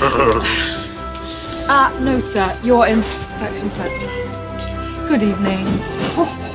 Ah, uh, no, sir. You're in faction first class. Good evening. Oh.